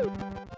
Woo!